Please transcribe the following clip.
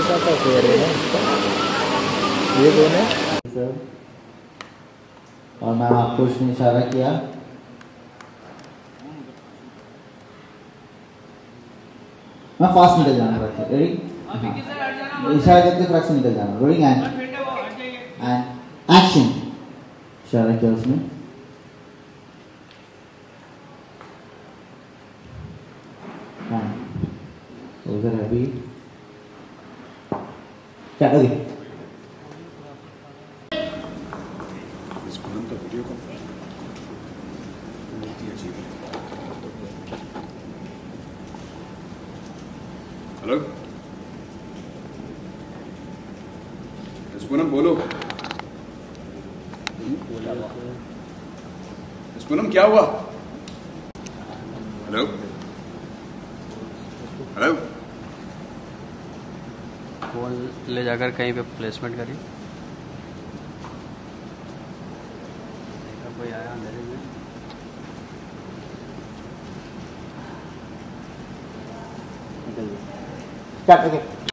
का फेयर है ना इसका ये कौन है सर और मैम आपको उसने इशारा किया मैं फास्ट निकल जाना रखिए रेडी इशारा करके से निकल जाना रोलिंग एंड एंड एक्शन इशारा किया उसने हाँ उधर अभी क्या ओके इस फिल्म का वीडियो कॉल बहुत ही अजीब है हेलो इस पूनम बोलो इस पूनम क्या हुआ हेलो हेलो फ़ोन ले जाकर कहीं पे प्लेसमेंट करी देखा कोई आया अंधेरे में okay.